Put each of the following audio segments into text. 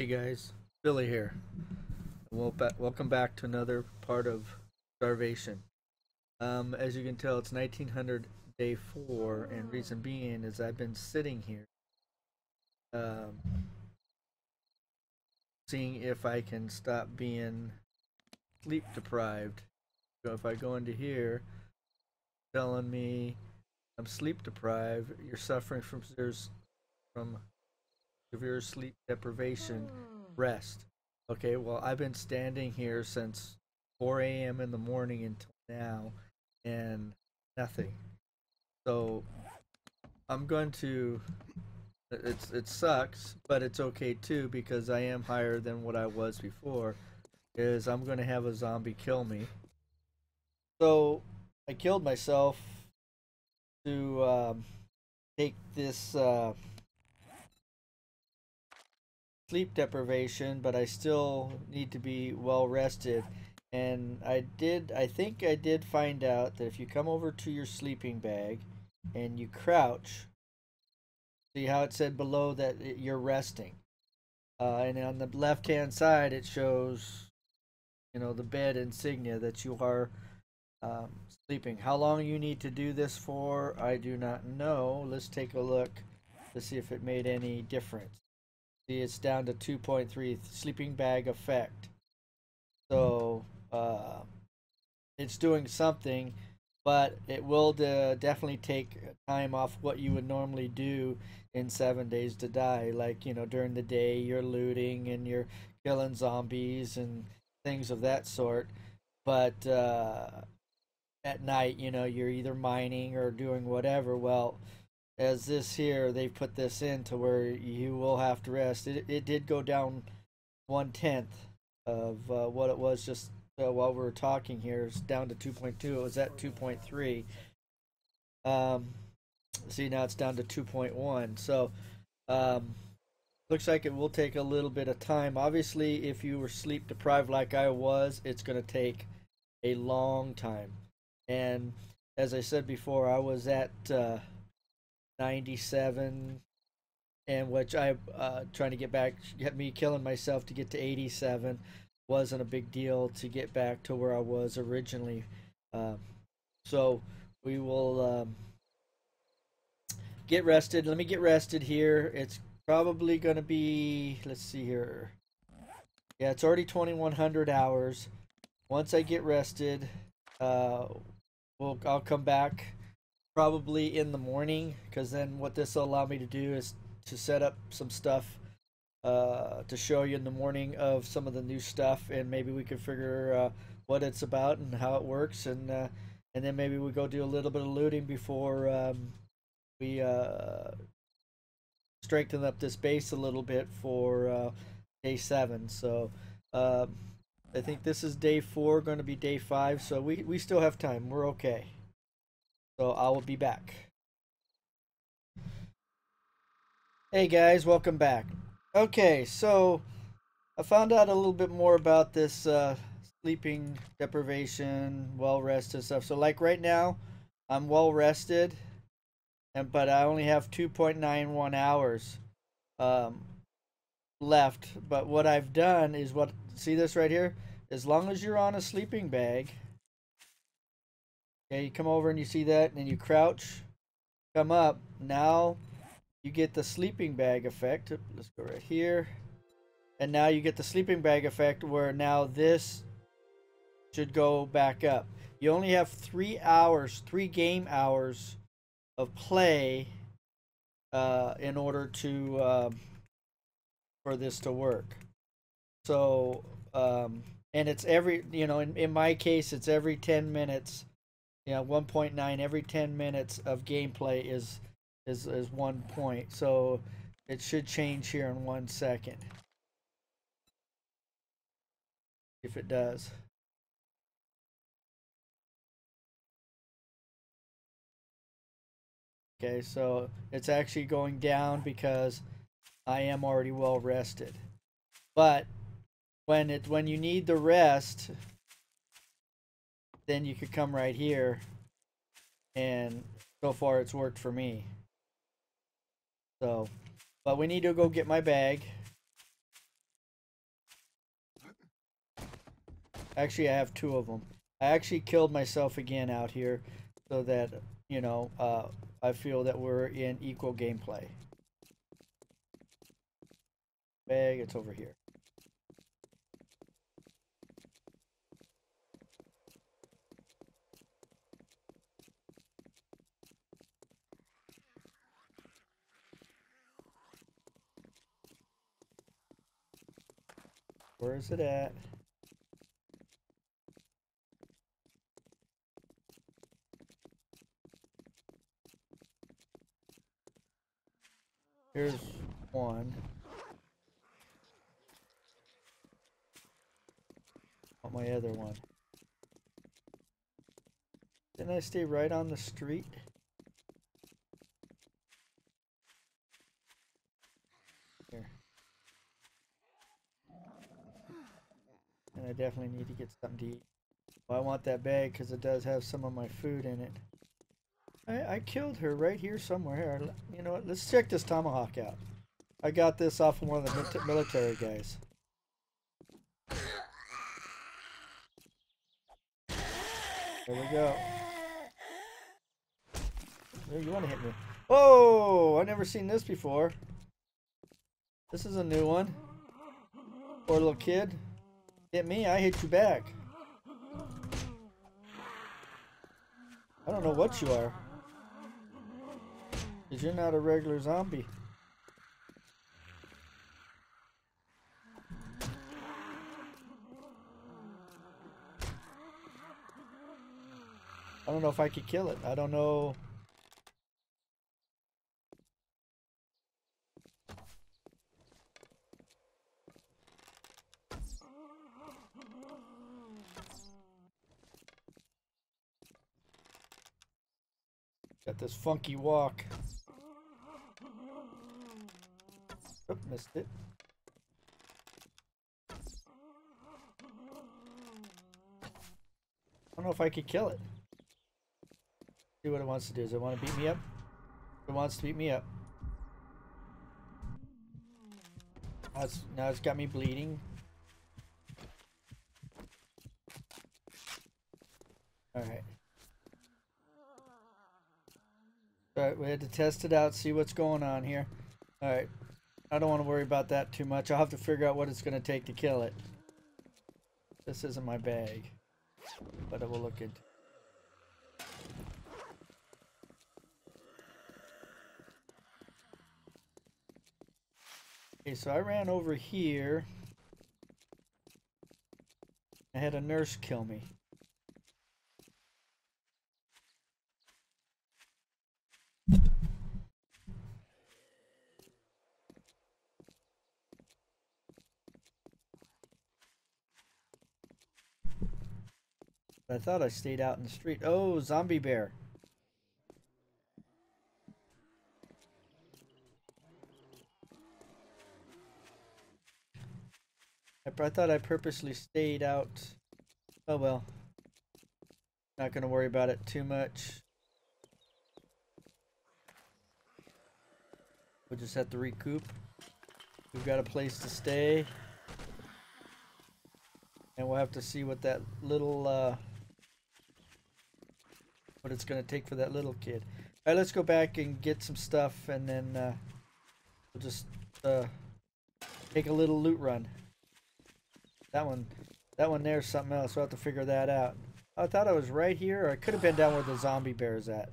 Hey guys, Billy here. Welcome back to another part of Starvation. Um, as you can tell, it's 1900 day four, and reason being is I've been sitting here, um, seeing if I can stop being sleep deprived. So if I go into here, telling me I'm sleep deprived, you're suffering from from severe sleep deprivation, rest. Okay, well, I've been standing here since 4 a.m. in the morning until now, and nothing. So I'm going to. It's it sucks, but it's okay too because I am higher than what I was before. Is I'm going to have a zombie kill me. So I killed myself to um, take this. Uh, sleep deprivation, but I still need to be well rested. And I did, I think I did find out that if you come over to your sleeping bag and you crouch, see how it said below that you're resting. Uh, and on the left hand side, it shows, you know, the bed insignia that you are um, sleeping. How long you need to do this for, I do not know. Let's take a look to see if it made any difference. It's down to 2.3 sleeping bag effect. So uh, it's doing something, but it will de- definitely take time off what you would normally do in seven days to die. Like you know, during the day you're looting and you're killing zombies and things of that sort, but uh, at night, you know, you're either mining or doing whatever. Well as this here, they put this in to where you will have to rest. It, it did go down one tenth of uh, what it was just uh, while we were talking here. It's down to 2.2. It was at 2.3. Um, see, now it's down to 2.1. So, um, looks like it will take a little bit of time. Obviously, if you were sleep deprived like I was, it's going to take a long time. And as I said before, I was at. Uh, 97 and which I uh, trying to get back me killing myself to get to 87 wasn't a big deal to get back to where I was originally. Um, so we will um, get rested. Let me get rested here. It's probably going to be let's see here. Yeah, it's already 2100 hours. Once I get rested, uh, we'll I'll come back probably in the morning because then what this will allow me to do is to set up some stuff uh, to show you in the morning of some of the new stuff and maybe we can figure uh, what it's about and how it works and uh, and then maybe we go do a little bit of looting before um, we uh, strengthen up this base a little bit for uh, day seven. So um, I think this is day four going to be day five so we, we still have time. We're okay so I will be back. Hey guys, welcome back. Okay, so I found out a little bit more about this uh, sleeping deprivation, well rested stuff. So like right now, I'm well rested, and but I only have 2.91 hours um, left. But what I've done is what see this right here. As long as you're on a sleeping bag, Okay, you come over and you see that, and then you crouch, come up. Now you get the sleeping bag effect. Let's go right here. And now you get the sleeping bag effect where now this should go back up. You only have three hours, three game hours of play uh, in order to uh, for this to work. So, um, and it's every, you know, in, in my case, it's every 10 minutes yeah, 1.9 every 10 minutes of gameplay is is is one point. So it should change here in one second. If it does. Okay, so it's actually going down because I am already well rested. But when it when you need the rest, then you could come right here and so far it's worked for me. So but we need to go get my bag. Actually I have two of them I actually killed myself again out here so that you know uh, I feel that we're in equal gameplay. Bag it's over here. Where is it at? Here's one. On my other one. Didn't I stay right on the street? Here. And I definitely need to get something to eat. Well, I want that bag because it does have some of my food in it. I, I killed her right here somewhere. You know what? Let's check this tomahawk out. I got this off of one of the military guys. There we go. There, you want to hit me. Oh, I've never seen this before. This is a new one. Poor little kid. Hit me, I hit you back. I don't know what you are. Because you're not a regular zombie. I don't know if I could kill it. I don't know. Got this funky walk. Oh, missed it. I don't know if I could kill it. See what it wants to do. Does it want to beat me up? It wants to beat me up. Now it's, now it's got me bleeding. Alright. Alright, we had to test it out, see what's going on here. Alright. I don't want to worry about that too much. I'll have to figure out what it's going to take to kill it. This isn't my bag. But I will look into Okay, so I ran over here. I had a nurse kill me. I thought I stayed out in the street. Oh, zombie bear. I, I thought I purposely stayed out. Oh well. Not going to worry about it too much. We'll just have to recoup. We've got a place to stay. And we'll have to see what that little, uh, what it's going to take for that little kid. Alright, let's go back and get some stuff and then, uh, we'll just, uh, take a little loot run. That one, that one there's something else. We'll have to figure that out. I thought I was right here, or I could have been down where the zombie bear is at.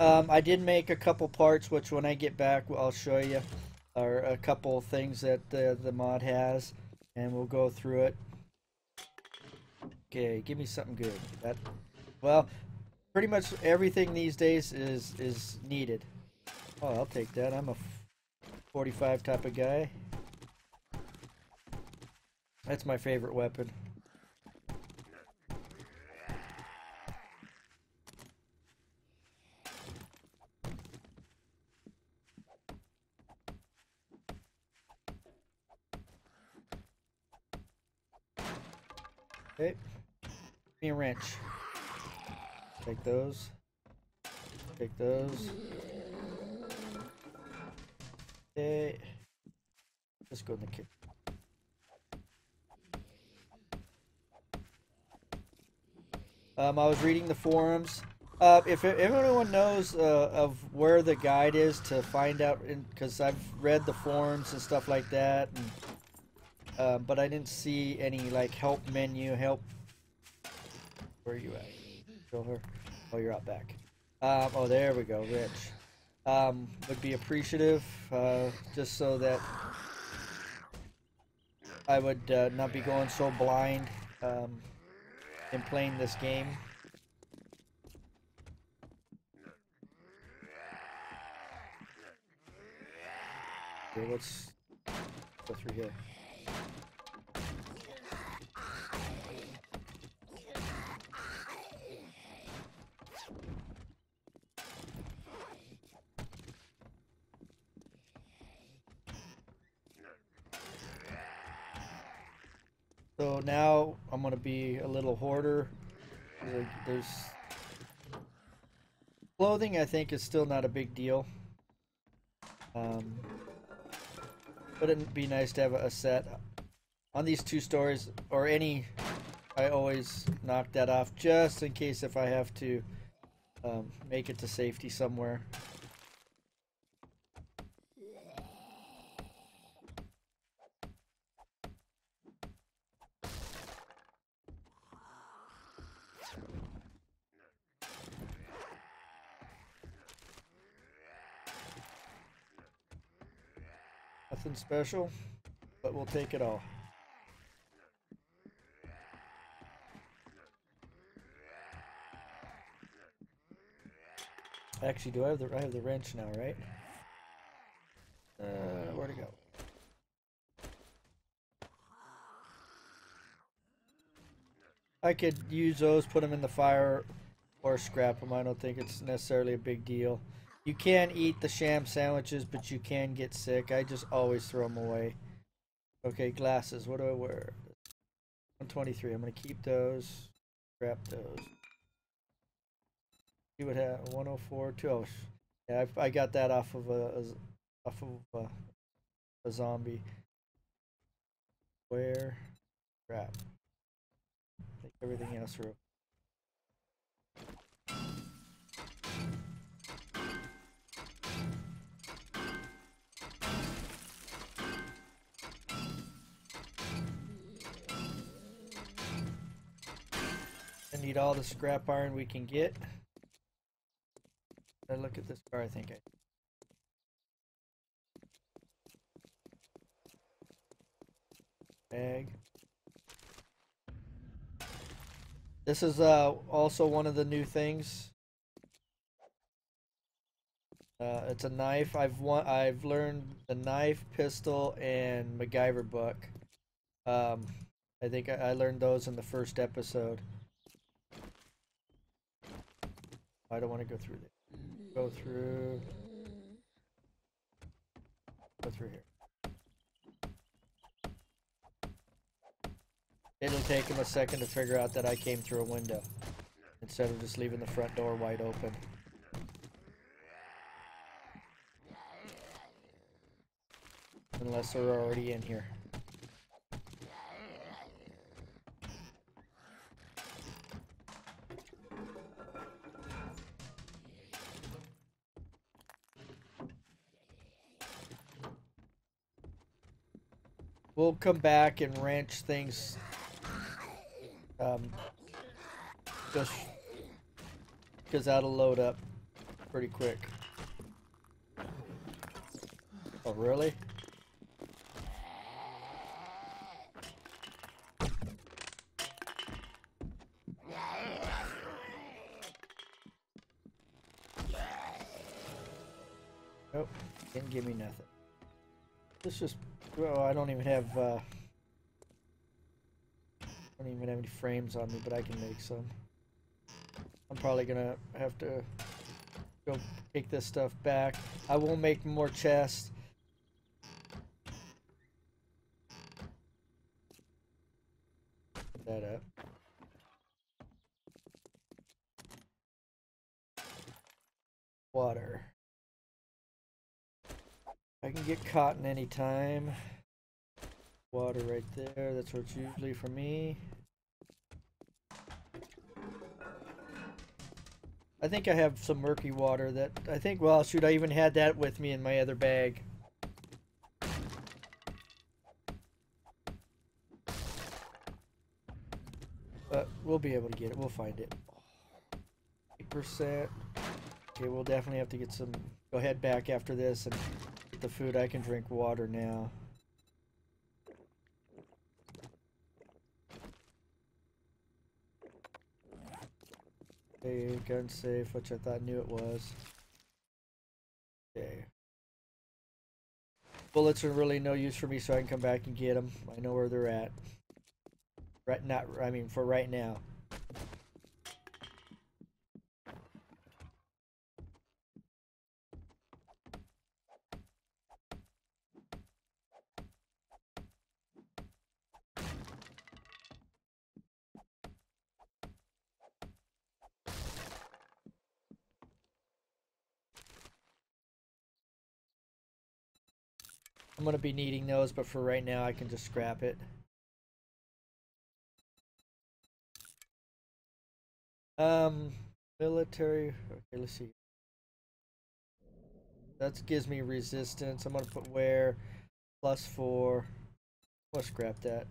Um, I did make a couple parts, which when I get back, I'll show you, or a couple things that the, the mod has, and we'll go through it. Okay, give me something good. That, well, pretty much everything these days is is needed. Oh, I'll take that. I'm a 45 type of guy. That's my favorite weapon. Okay. Give wrench. Take those. Take those. Okay. Let's go in the kitchen. Um, I was reading the forums. Uh, if, if anyone knows uh, of where the guide is to find out, because I've read the forums and stuff like that, and, uh, but I didn't see any like help menu, help. Where are you at? Show her. Oh, you're out back. Um, oh, there we go, Rich. Um, would be appreciative, uh, just so that I would uh, not be going so blind. Um, in playing this game. Okay, let's go through here. So now I'm gonna be a little hoarder. There's clothing. I think is still not a big deal. Um, but it'd be nice to have a set on these two stories or any. I always knock that off just in case if I have to um, make it to safety somewhere. Nothing special, but we'll take it all. Actually, do I have the I have the wrench now, right? Uh, where to go? I could use those, put them in the fire, or scrap them. I don't think it's necessarily a big deal. You can eat the sham sandwiches, but you can get sick. I just always throw them away. Okay, glasses. What do I wear? 123. I'm going to keep those. Scrap those. You would have 104. Two. Oh, yeah, I, I got that off of a, a off of a, a zombie. Where? Scrap. Take everything else through. Need all the scrap iron we can get. I look at this car, I think I Bag. This is uh, also one of the new things. Uh, it's a knife. I've won I've learned the knife, pistol, and MacGyver book. Um, I think I, I learned those in the first episode. I don't want to go through there. Go through. Go through here. It'll take him a second to figure out that I came through a window. Instead of just leaving the front door wide open. Unless they're already in here. We'll come back and wrench things um, just because that'll load up. pretty quick. Oh, really? Nope, didn't give me nothing. This just, well, I don't even have, uh, I don't even have any frames on me, but I can make some. I'm probably gonna have to go take this stuff back. I will make more chests. Put that up. Water. I caught in any time. Water right there, that's where it's usually for me. I think I have some murky water that I think well shoot I even had that with me in my other bag. But we'll be able to get it. We'll find it. 8%. Okay, we'll definitely have to get some go head back after this and get the food. I can drink water now. Okay, gun safe, which I thought knew it was. Okay. Bullets are really no use for me, so I can come back and get them. I know where they're at. Right, not. I mean, for right now. I'm gonna be needing those, but for right now I can just scrap it. Um, military, okay, let's see. That gives me resistance. I'm gonna put wear, plus four. Let's scrap that.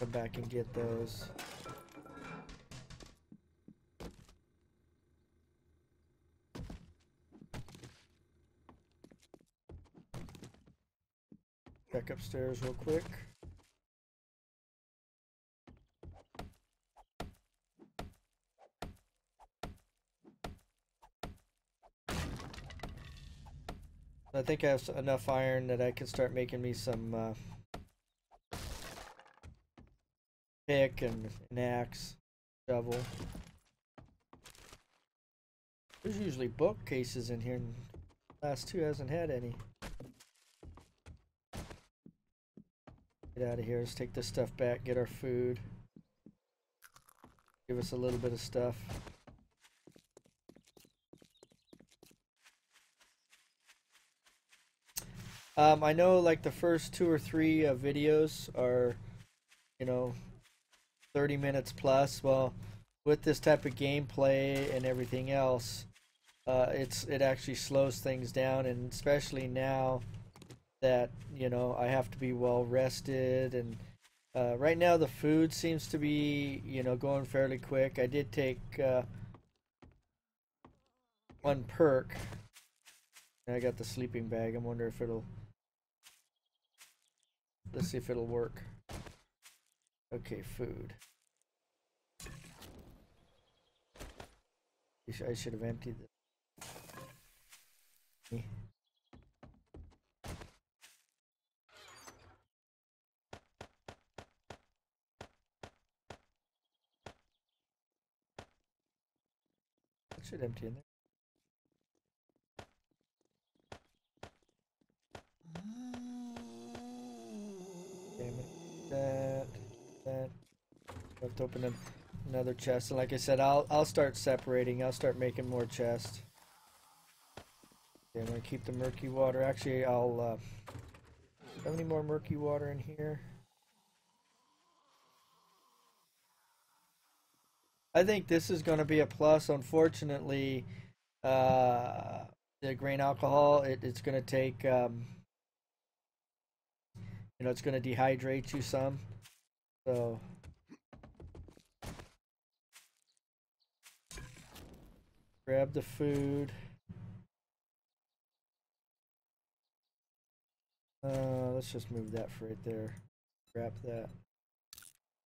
Come back and get those. Back upstairs real quick. I think I have enough iron that I can start making me some uh, pick and an axe, shovel. There's usually bookcases in here, and last two hasn't had any. Get out of here. Let's take this stuff back, get our food. Give us a little bit of stuff. Um, I know like the first two or three uh, videos are, you know, 30 minutes plus. Well, with this type of gameplay and everything else, uh, it's it actually slows things down, and especially now that you know I have to be well rested and. Uh, right now the food seems to be, you know, going fairly quick. I did take uh, one perk. I got the sleeping bag. I wonder if it'll Let's see if it'll work. Okay, food. I should have emptied this. Should empty in there. that, that. I have to open another chest, and like I said, I'll I'll start separating. I'll start making more chests. Okay, I'm gonna keep the murky water. Actually, I'll. Uh, have any more murky water in here? I think this is going to be a plus. Unfortunately, uh, the grain alcohol, it, it's going to take, um, you know, it's going to dehydrate you some. So. Grab the food. Uh, let's just move that for right there. Wrap that.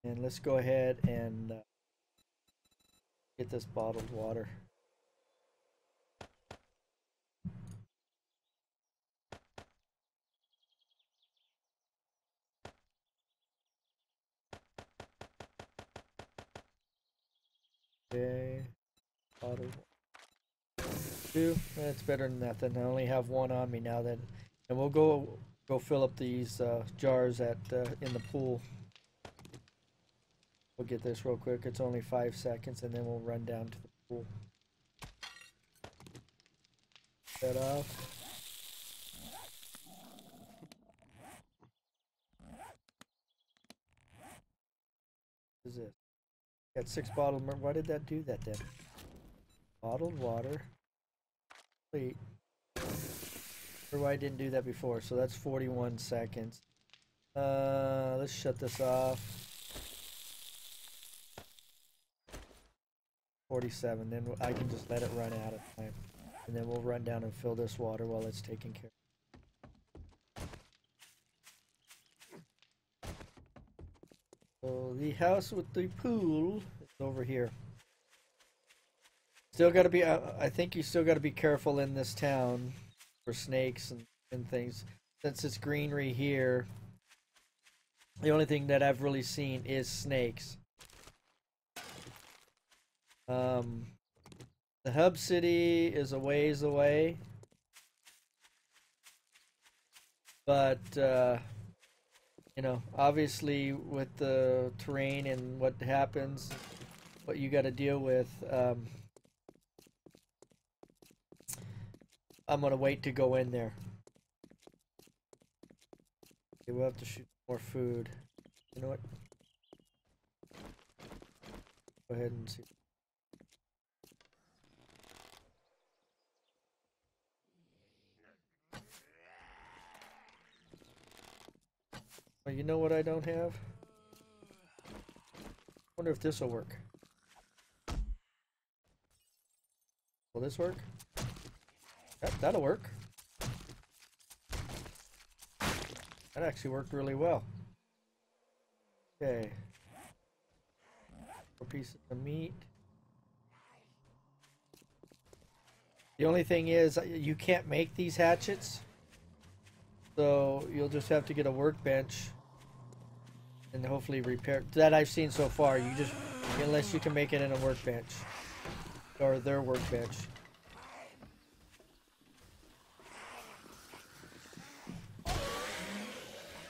And let's go ahead and uh, get this bottled water. Okay, bottled two. That's better than nothing. I only have one on me now. Then, and we'll go go fill up these uh, jars at uh, in the pool. We'll get this real quick. It's only five seconds, and then we'll run down to the pool. Set off. What is this? Got six bottled. Why did that do that then? Bottled water. Wait. Or why I didn't do that before. So that's 41 seconds. Uh, let's shut this off. 47. Then I can just let it run out of time. And then we'll run down and fill this water while it's taken care So the house with the pool is over here. Still got to be. Uh, I think you still got to be careful in this town for snakes and, and things. Since it's greenery here, the only thing that I've really seen is snakes. Um, the hub city is a ways away, but uh, you know, obviously with the terrain and what happens, what you got to deal with. Um, I'm gonna wait to go in there. Okay, we'll have to shoot more food. You know what? Go ahead and see. Oh, you know what I don't have? Wonder if this will work. Will this work? That, that'll work. That actually worked really well. Okay. Four pieces of meat. The only thing is, uh, you can't make these hatchets. So you'll just have to get a workbench and hopefully repair. That I've seen so far. You just, unless you can make it in a workbench or their workbench.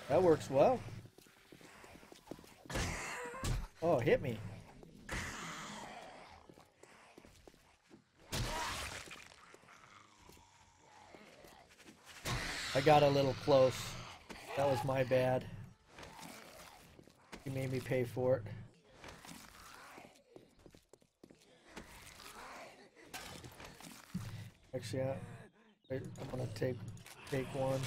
That works well. Oh, hit me. I got a little close. That was my bad. You made me pay for it. Actually, uh, I, I'm gonna take take one.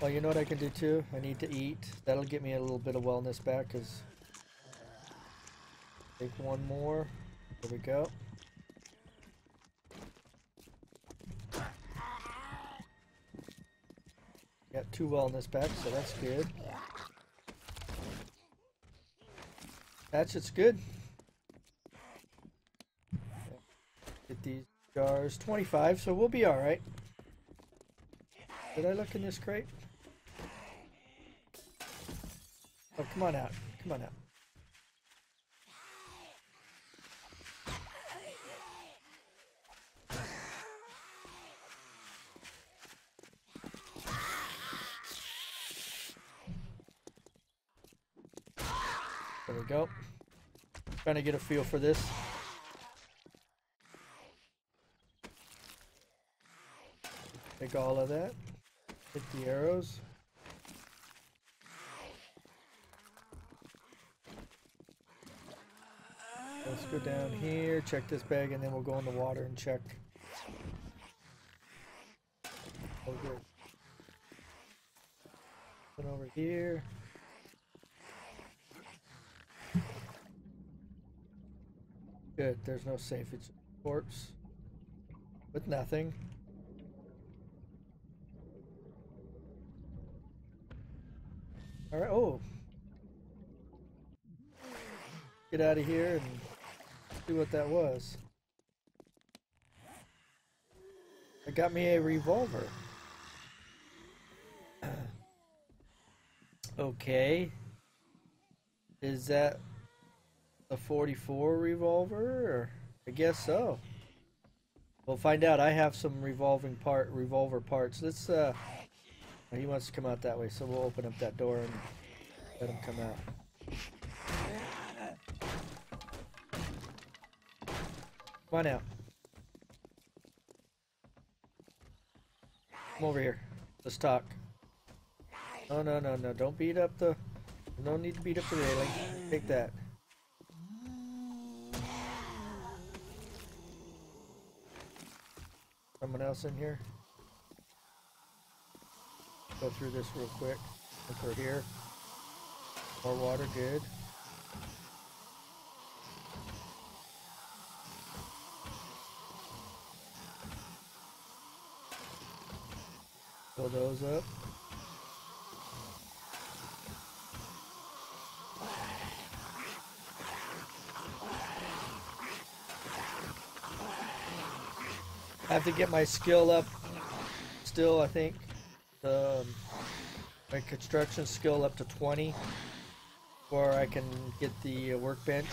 Well, you know what I can do too? I need to eat. That'll get me a little bit of wellness back, because... Take one more. There we go. Got two wellness back, so that's good. That's it's good. Get these jars. 25, so we'll be alright. Did I look in this crate? Oh, come on out. Come on out. There we go. Trying to get a feel for this. Take all of that. Hit the arrows. Let's go down here, check this bag, and then we'll go in the water and check. Oh, good. Put over here. Good, there's no safe. It's a corpse with nothing. All right. Oh, get out of here and see what that was. It got me a revolver. okay. Is that a 44 revolver? I guess so. We'll find out. I have some revolving part revolver parts. Let's uh he wants to come out that way, so we'll open up that door and let him come out. Come on out. Come over here. Let's talk. No, no, no, no. Don't beat up the... No need to beat up the railing. Take that. Someone else in here? Go through this real quick. Since we're here. More water, good. Fill those up. I have to get my skill up still, I think. Um, my construction skill up to 20 before I can get the uh, workbench.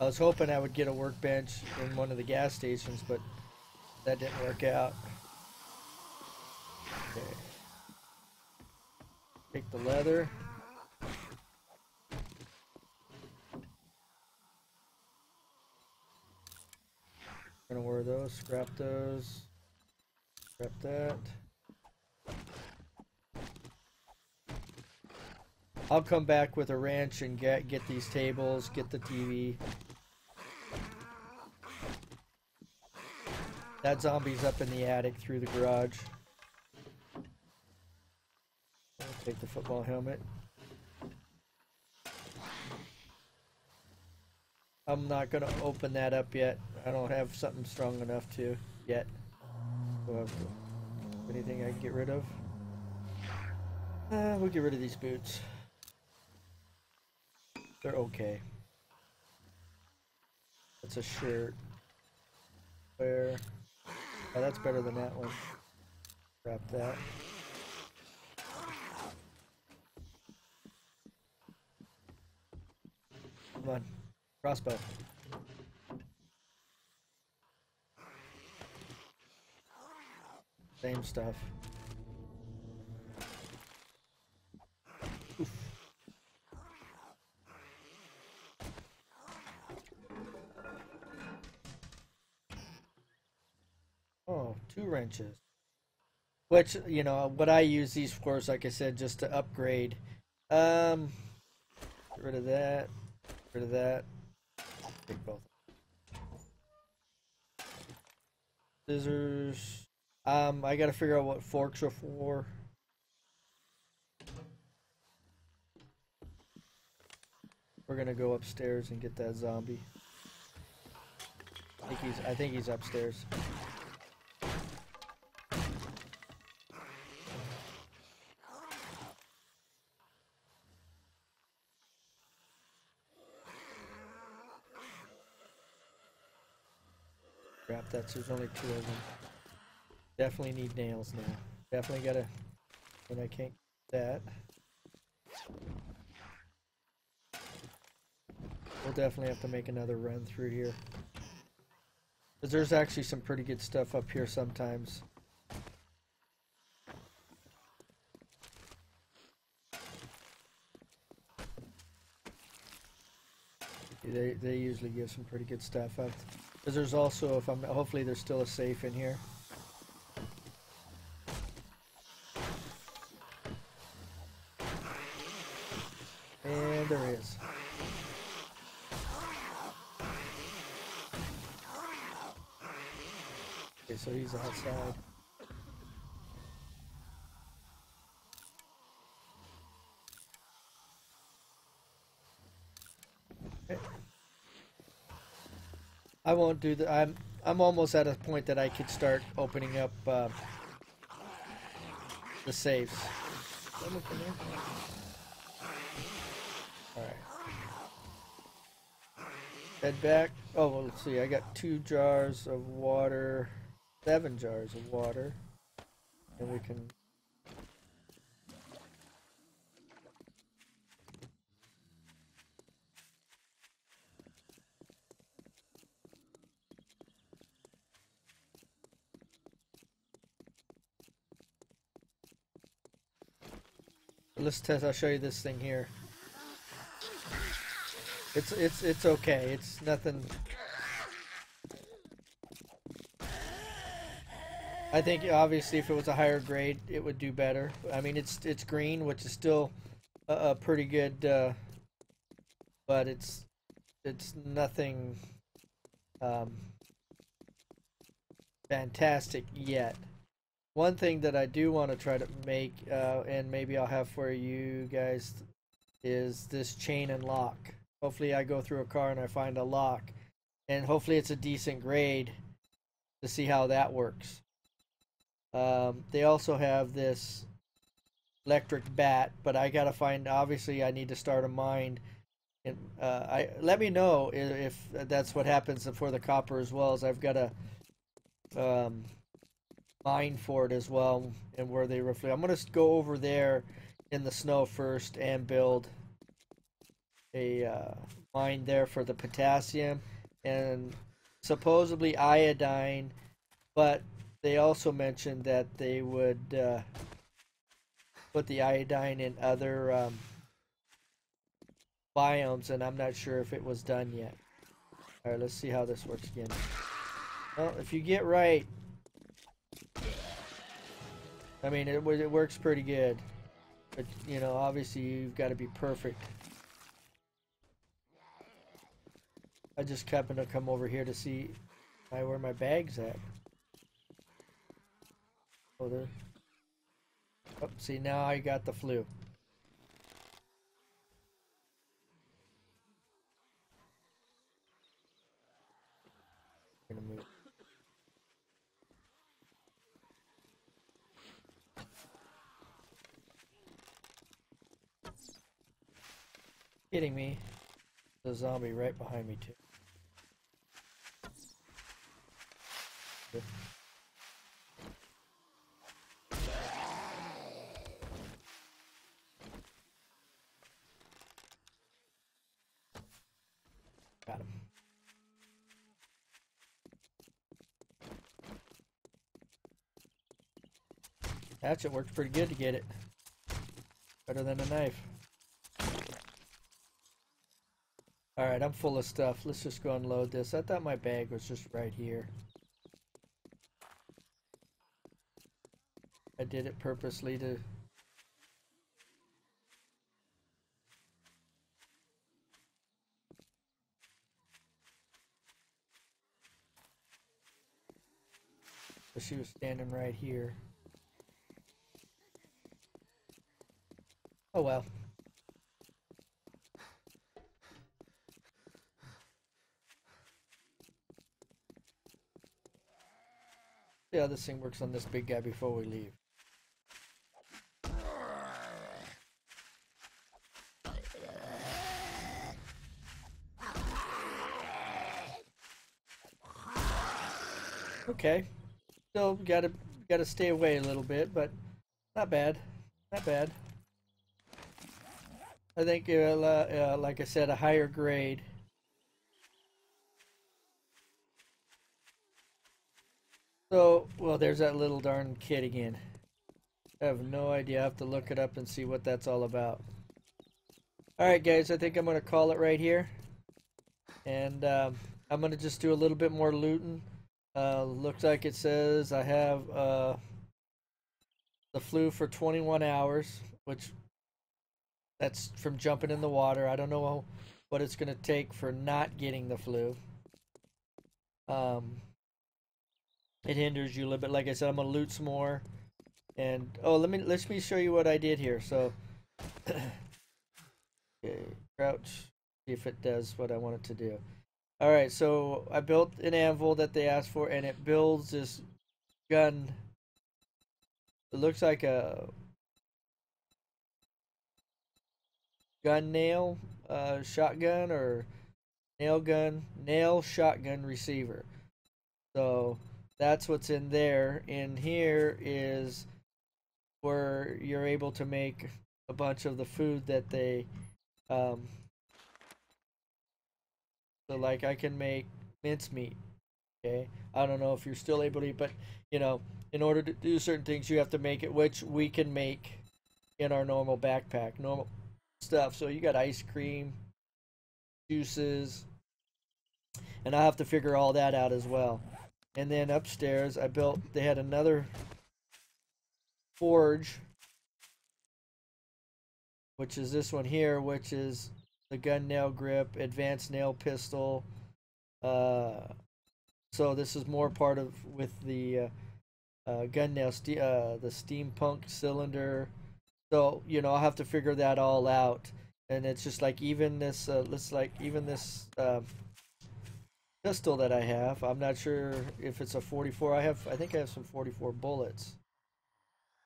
I was hoping I would get a workbench in one of the gas stations, but that didn't work out. Okay. Take the leather. Gonna wear those, scrap those, scrap that. I'll come back with a wrench and get get these tables, get the TV. That zombie's up in the attic through the garage. I'll take the football helmet. I'm not gonna open that up yet. I don't have something strong enough to yet. Anything I can get rid of? Uh, we'll get rid of these boots. They're okay. That's a shirt. Where? Oh, that's better than that one. Wrap that. Come on. Crossbow. Same stuff. Oof. Oh, two wrenches. Which, you know, what I use these for is, like I said, just to upgrade. Um, get rid of that. Get rid of that. Take both. Scissors. Um, I gotta figure out what forks are for. We're gonna go upstairs and get that zombie. I think he's I think he's upstairs. There's only two of them. Definitely need nails now. Definitely gotta and I can't get that. We'll definitely have to make another run through here. Cause there's actually some pretty good stuff up here sometimes. They, they usually give some pretty good stuff up. Because there's also, if I'm, hopefully there's still a safe in here. And there is. Okay, so he's outside. I won't do that. I'm I'm almost at a point that I could start opening up uh, the safes. Alright. Head back. Oh, well, let's see. I got two jars of water, seven jars of water. And we can Let's test. I'll show you this thing here. It's it's it's okay. It's nothing. I think obviously if it was a higher grade, it would do better. I mean, it's it's green, which is still a, a pretty good, uh, but it's it's nothing um, fantastic yet. One thing that I do want to try to make, uh, and maybe I'll have for you guys, is this chain and lock. Hopefully I go through a car and I find a lock. And hopefully it's a decent grade to see how that works. Um, they also have this electric bat, but I gotta find. Obviously, I need to start a mine, and uh, I let me know if, if, that's what happens for the copper as well. As I've got to um, mine for it as well and where they roughly I'm gonna go over there in the snow first and build a uh, mine there for the potassium and supposedly iodine but they also mentioned that they would uh, put the iodine in other um, biomes and I'm not sure if it was done yet. Alright let's see how this works again. Well if you get right I mean, it, it works pretty good. But, you know, obviously you've got to be perfect. I just happened to come over here to see I where my bag's at. Oh, there. Oh, see, now I got the flu. Gonna move. Kidding me. The zombie right behind me too. Got him. Hatchet worked pretty good to get it. Better than a knife. Alright, I'm full of stuff. Let's just go unload this. I thought my bag was just right here. I did it purposely to... But she was standing right here. Oh well. See how this thing works on this big guy before we leave. Okay, still gotta gotta stay away a little bit, but not bad, not bad. I think, uh, uh, like I said, a higher grade So, well, there's that little darn kid again. I have no idea. I have to look it up and see what that's all about. Alright, guys, I think I'm going to call it right here. And um, I'm going to just do a little bit more looting. Uh, looks like it says I have uh, the flu for 21 hours, which that's from jumping in the water. I don't know what it's going to take for not getting the flu. Um, it hinders you a little bit. Like I said, I'm gonna loot some more. And oh, let me let me show you what I did here. So, okay, crouch. See if it does what I want it to do. All right, so I built an anvil that they asked for, and it builds this gun. It looks like a gun nail uh, shotgun or nail gun nail shotgun receiver. So that's what's in there. In here is where you're able to make a bunch of the food that they um, so like I can make mincemeat. Okay. I don't know if you're still able to eat, but you know, in order to do certain things you have to make it, which we can make in our normal backpack. Normal stuff. So you got ice cream, juices, and I have to figure all that out as well. And then upstairs, I built. They had another forge, which is this one here, which is the gun nail grip, advanced nail pistol. Uh, so this is more part of with the uh, uh, gun nail, st- uh, the steampunk cylinder. So you know I'll have to figure that all out, and it's just like even this, uh, let's like even this um, pistol that I have. I'm not sure if it's a 44. I have, I think I have some 44 bullets.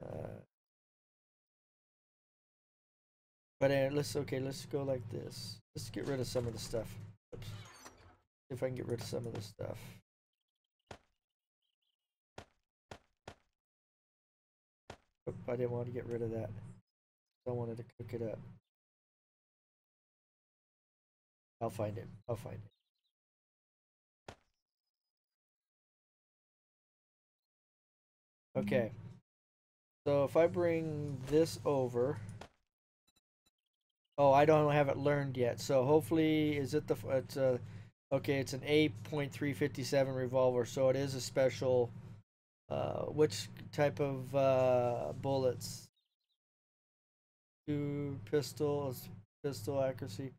Uh, but uh, let's okay. Let's go like this. Let's get rid of some of the stuff. Oops. If I can get rid of some of the stuff. Oop, I didn't want to get rid of that. I wanted to cook it up. I'll find it. I'll find it. Okay. So if I bring this over, oh, I don't have it learned yet. So hopefully, is it the it's a okay? It's an A.357 revolver, so it is a special. Uh, which type of uh, bullets? Two pistols, pistol accuracy.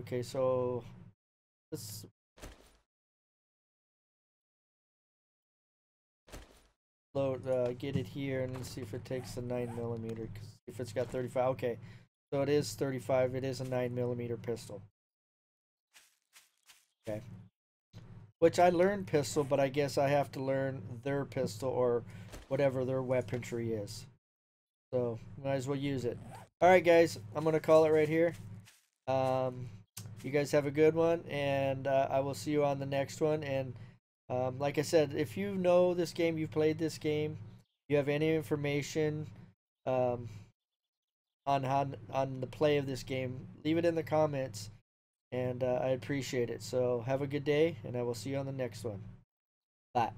Okay, so let's load uh, get it here and see if it takes a nine millimeter. If it's got thirty five, okay. So it is thirty five. It is a nine millimeter pistol. Okay. Which I learned pistol, but I guess I have to learn their pistol or whatever their weaponry is. So might as well use it. All right, guys, I'm gonna call it right here. Um, you guys have a good one, and uh, I will see you on the next one. And um, like I said, if you know this game, you've played this game, you have any information um, on how on the play of this game, leave it in the comments, and uh, I appreciate it. So have a good day, and I will see you on the next one. Bye.